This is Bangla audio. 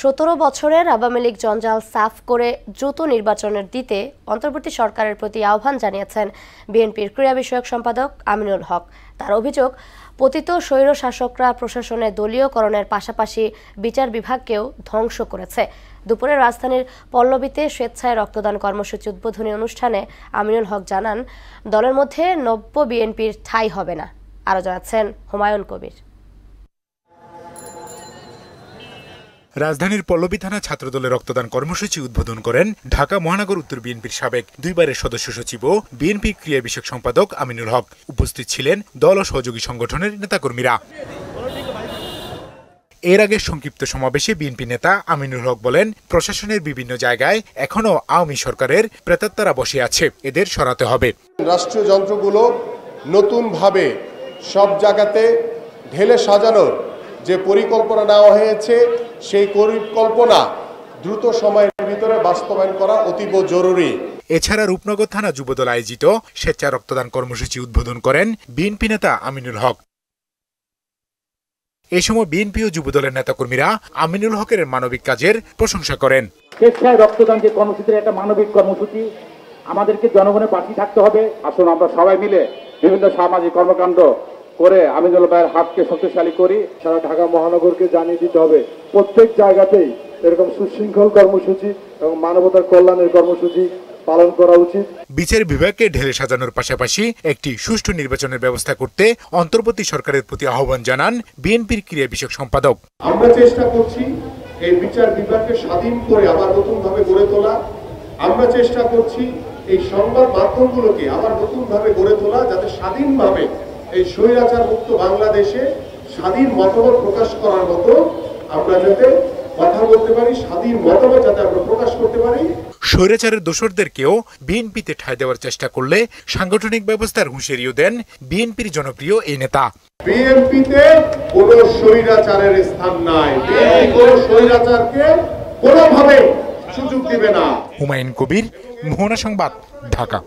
সতেরো বছরের আওয়ামী লীগ জঞ্জাল সাফ করে দ্রুত নির্বাচনের দিতে অন্তর্বর্তী সরকারের প্রতি আহ্বান জানিয়েছেন বিএনপির ক্রীড়া বিষয়ক সম্পাদক আমিনুল হক। তার অভিযোগ, পতিত স্বৈর শাসকরা প্রশাসনে দলীয়করণের পাশাপাশি বিচার বিভাগকেও ধ্বংস করেছে। দুপুরে রাজধানীর পল্লবীতে স্বেচ্ছায় রক্তদান কর্মসূচি উদ্বোধনী অনুষ্ঠানে আমিনুল হক জানান, দলের মধ্যে নব্য বিএনপির ঠাঁই হবে না। আরও জানাচ্ছেন হুমায়ুন কবির। রাজধানীর পল্লবী থানা ছাত্রদলের রক্তদান কর্মসূচি উদ্বোধন করেন ঢাকা মহানগর উত্তর বিএনপির সাবেক দুইবারের সদস্য সচিব ও বিএনপি ক্রিয়া বিষয়ক সম্পাদক আমিনুল হক। উপস্থিত ছিলেন দল ও সহযোগী সংগঠনের নেতাকর্মীরা। এর আগে সংক্ষিপ্ত সমাবেশে বিএনপি নেতা আমিনুল হক বলেন, প্রশাসনের বিভিন্ন জায়গায় এখনও আওয়ামী সরকারের প্রেতাত্মারা বসে আছে, এদের সরাতে হবে। রাষ্ট্রীয় যন্ত্রগুলো নতুনভাবে সব জায়গাতে ঢেলে সাজানোর যে পরিকল্পনা নেওয়া হয়েছে সেই পরিকল্পনা দ্রুত সময়ের ভিতরে বাস্তবায়ন করা অতীব জরুরি। এছাড়া রূপনগর থানা যুবদল আয়োজিত স্বেচ্ছা রক্তদান কর্মসূচি উদ্বোধন করেন বিএনপি নেতা আমিনুল হক। এ সময় বিএনপি ও যুবদলের নেতাকর্মীরা আমিনুল হকের মানবিক কাজের প্রশংসা করেন। স্বেচ্ছায় রক্তদান যে কর্মসূচির একটা মানবিক কর্মসূচি আমাদেরকে জনগণের পাশে থাকতে হবে। আসুন আমরা সবাই মিলে বিভিন্ন সামাজিক কর্মকাণ্ড করে আমিনুল ভাইয়ের হাতকে শক্তিশালী করি সারা ঢাকা মহানগরকে জানিয়ে দিতে হবে। প্রত্যেক জায়গাতেই এরকম সুশৃঙ্খল কর্মসূচি এবং মানবতার কল্যাণের কর্মসূচি পালন করা উচিত। বিচার বিভাগকে ঢেলে সাজানোর পাশাপাশি একটি সুষ্ঠু নির্বাচনের ব্যবস্থা করতে অন্তর্বর্তী সরকারের প্রতি আহ্বান জানান বিএনপির ক্রিয়া বিষয়ক সম্পাদক। আমরা চেষ্টা করছি এই বিচার বিভাগকে স্বাধীন করে আবার নতুনভাবে গড়ে তোলা। আমরা চেষ্টা করছি এই সংবাদ মাধ্যমগুলোকে আবার নতুনভাবে গড়ে তোলা যাতে স্বাধীনভাবে এই স্বৈরাচার মুক্ত বাংলাদেশে স্বাধীন মতামত প্রকাশ করার মতো আমরা যাতে কথা বলতে পারি স্বাধীন মতামত যাতে আমরা প্রকাশ করতে পারি। স্বৈরাচারের দোসরদেরকেও বিএনপিতে ঠাঁই দেওয়ার চেষ্টা করলে সাংগঠনিক ব্যবস্থার হুঁশিয়ারিও দেন বিএনপির জনপ্রিয় এই নেতা। বিএনপিতে কোন স্বৈরাচারের স্থান নাই। কোন স্বৈরাচারকে কোনোভাবে সুযোগ দিবে না। হুমায়ুন কবির মোহনা সংবাদ ঢাকা।